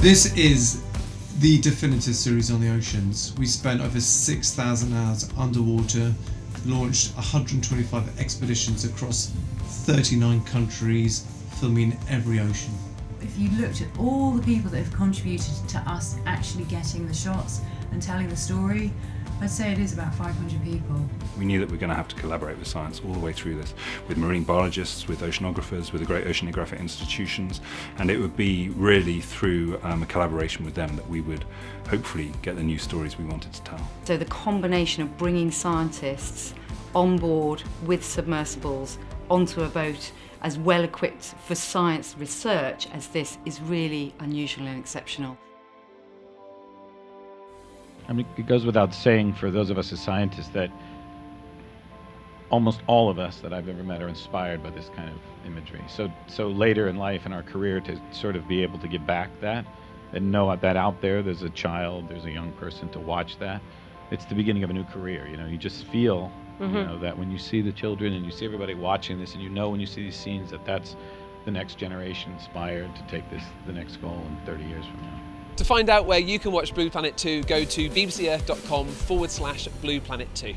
This is the definitive series on the oceans. We spent over 6,000 hours underwater, launched 125 expeditions across 39 countries, filming every ocean. If you looked at all the people that have contributed to us actually getting the shots and telling the story, I'd say it is about 500 people. We knew that we are going to have to collaborate with science all the way through this, with marine biologists, with oceanographers, with the great oceanographic institutions, and it would be really through um, a collaboration with them that we would hopefully get the new stories we wanted to tell. So the combination of bringing scientists on board with submersibles onto a boat as well equipped for science research as this is really unusual and exceptional. I mean, it goes without saying for those of us as scientists that almost all of us that I've ever met are inspired by this kind of imagery. So, so later in life, in our career, to sort of be able to give back that and know that out there, there's a child, there's a young person to watch that. It's the beginning of a new career. You know, you just feel, mm-hmm. you know, that when you see the children and you see everybody watching this, and you know when you see these scenes that that's the next generation inspired to take this the next goal in 30 years from now. To find out where you can watch Blue Planet 2, go to bbcearth.com forward slash Blue Planet 2.